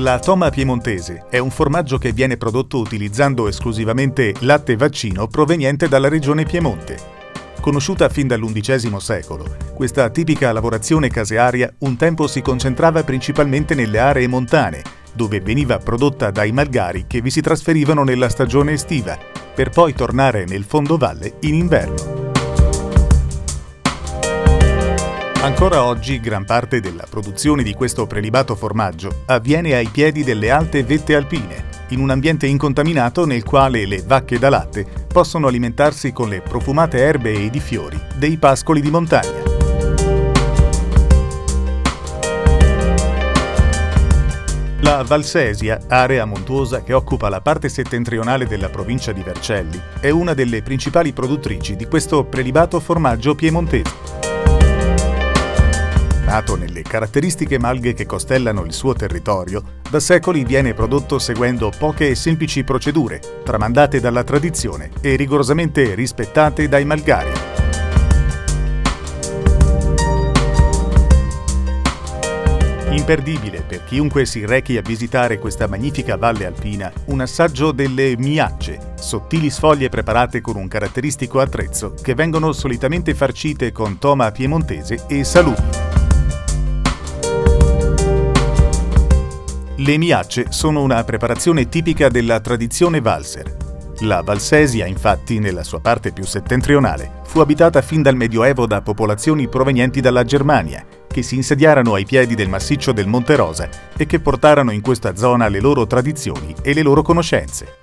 La toma piemontese è un formaggio che viene prodotto utilizzando esclusivamente latte vaccino proveniente dalla regione Piemonte. Conosciuta fin dall'undicesimo secolo, questa tipica lavorazione casearia un tempo si concentrava principalmente nelle aree montane, dove veniva prodotta dai malgari che vi si trasferivano nella stagione estiva, per poi tornare nel fondovalle in inverno. Ancora oggi gran parte della produzione di questo prelibato formaggio avviene ai piedi delle alte vette alpine, in un ambiente incontaminato nel quale le vacche da latte possono alimentarsi con le profumate erbe e i fiori dei pascoli di montagna. La Valsesia, area montuosa che occupa la parte settentrionale della provincia di Vercelli, è una delle principali produttrici di questo prelibato formaggio piemontese nato nelle caratteristiche malghe che costellano il suo territorio, da secoli viene prodotto seguendo poche e semplici procedure, tramandate dalla tradizione e rigorosamente rispettate dai malgari. Imperdibile per chiunque si rechi a visitare questa magnifica valle alpina un assaggio delle miacce, sottili sfoglie preparate con un caratteristico attrezzo che vengono solitamente farcite con toma piemontese e salumi. Le miacce sono una preparazione tipica della tradizione valser. La Valsesia, infatti, nella sua parte più settentrionale, fu abitata fin dal Medioevo da popolazioni provenienti dalla Germania, che si insediarono ai piedi del massiccio del Monte Rosa e che portarono in questa zona le loro tradizioni e le loro conoscenze.